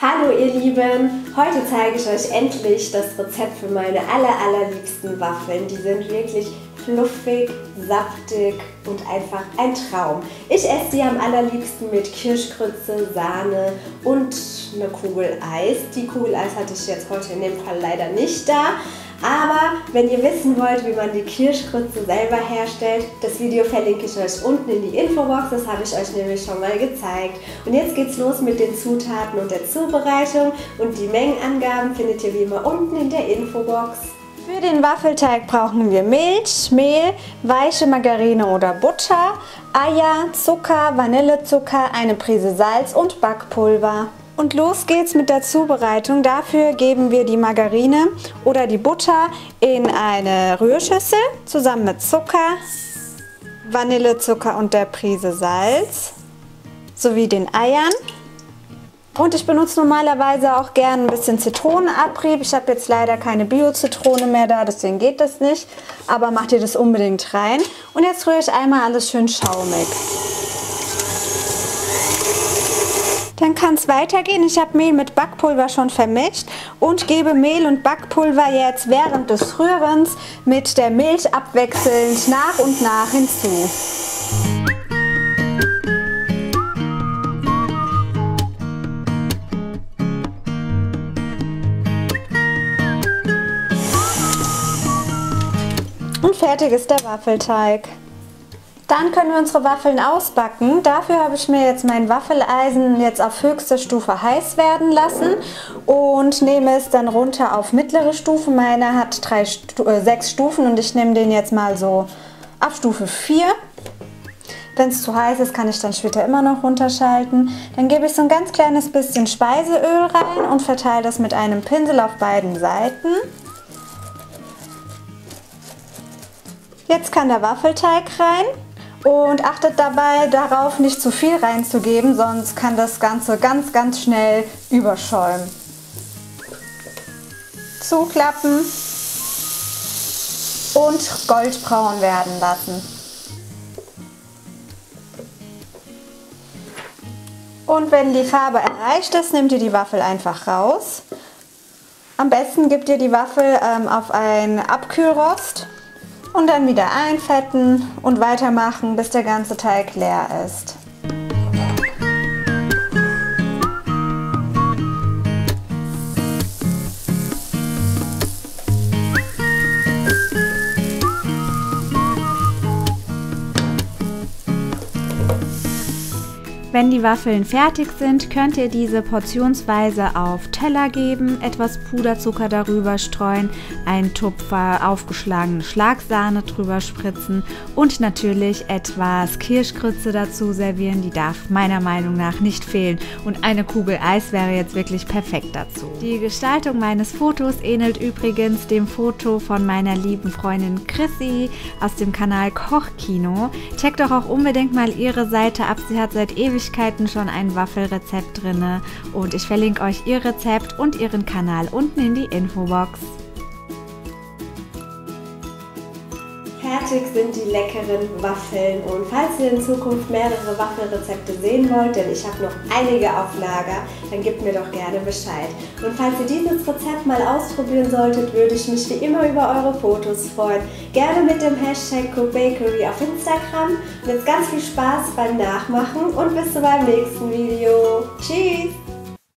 Hallo ihr Lieben, heute zeige ich euch endlich das Rezept für meine aller allerliebsten Waffeln. Die sind wirklich fluffig, saftig und einfach ein Traum. Ich esse sie am allerliebsten mit Kirschkrütze, Sahne und eine Kugel Eis. Die Kugel Eis hatte ich jetzt heute in dem Fall leider nicht da, aber wenn ihr wissen wollt, wie man die Kirschkrütze selber herstellt, das Video verlinke ich euch unten in die Infobox. Das habe ich euch nämlich schon mal gezeigt. Und jetzt geht's los mit den Zutaten und der Zubereitung. Und die Mengenangaben findet ihr wie immer unten in der Infobox. Für den Waffelteig brauchen wir Milch, Mehl, weiche Margarine oder Butter, Eier, Zucker, Vanillezucker, eine Prise Salz und Backpulver. Und los geht's mit der Zubereitung. Dafür geben wir die Margarine oder die Butter in eine Rührschüssel zusammen mit Zucker, Vanillezucker und der Prise Salz sowie den Eiern. Und ich benutze normalerweise auch gerne ein bisschen Zitronenabrieb. Ich habe jetzt leider keine Bio-Zitrone mehr da, deswegen geht das nicht. Aber macht ihr das unbedingt rein. Und jetzt rühre ich einmal alles schön schaumig. Dann kann es weitergehen. Ich habe Mehl mit Backpulver schon vermischt und gebe Mehl und Backpulver jetzt während des Rührens mit der Milch abwechselnd nach und nach hinzu. Und fertig ist der Waffelteig. Dann können wir unsere Waffeln ausbacken. Dafür habe ich mir jetzt mein Waffeleisen jetzt auf höchste Stufe heiß werden lassen und nehme es dann runter auf mittlere Stufe. Meiner hat drei, äh, sechs Stufen und ich nehme den jetzt mal so auf Stufe 4. Wenn es zu heiß ist, kann ich dann später immer noch runterschalten. Dann gebe ich so ein ganz kleines bisschen Speiseöl rein und verteile das mit einem Pinsel auf beiden Seiten. Jetzt kann der Waffelteig rein. Und achtet dabei darauf, nicht zu viel reinzugeben, sonst kann das Ganze ganz, ganz schnell überschäumen. Zuklappen und goldbraun werden lassen. Und wenn die Farbe erreicht ist, nehmt ihr die Waffel einfach raus. Am besten gebt ihr die Waffel ähm, auf ein Abkühlrost und dann wieder einfetten und weitermachen, bis der ganze Teig leer ist. Wenn die Waffeln fertig sind, könnt ihr diese portionsweise auf Teller geben, etwas Puderzucker darüber streuen, einen Tupfer aufgeschlagene Schlagsahne drüber spritzen und natürlich etwas Kirschgrütze dazu servieren. Die darf meiner Meinung nach nicht fehlen und eine Kugel Eis wäre jetzt wirklich perfekt dazu. Die Gestaltung meines Fotos ähnelt übrigens dem Foto von meiner lieben Freundin Chrissy aus dem Kanal Kochkino. Checkt doch auch unbedingt mal ihre Seite ab. Sie hat seit ewig Ewigkeiten schon ein Waffelrezept drin und ich verlinke euch ihr Rezept und ihren Kanal unten in die Infobox. Fertig sind die leckeren Waffeln und falls ihr in Zukunft mehrere Waffelrezepte sehen wollt, denn ich habe noch einige auf Lager, dann gebt mir doch gerne Bescheid. Und falls ihr dieses Rezept mal ausprobieren solltet, würde ich mich wie immer über eure Fotos freuen. Gerne mit dem Hashtag CookBakery auf Instagram. Und jetzt ganz viel Spaß beim Nachmachen und bis zu meinem nächsten Video. Tschüss!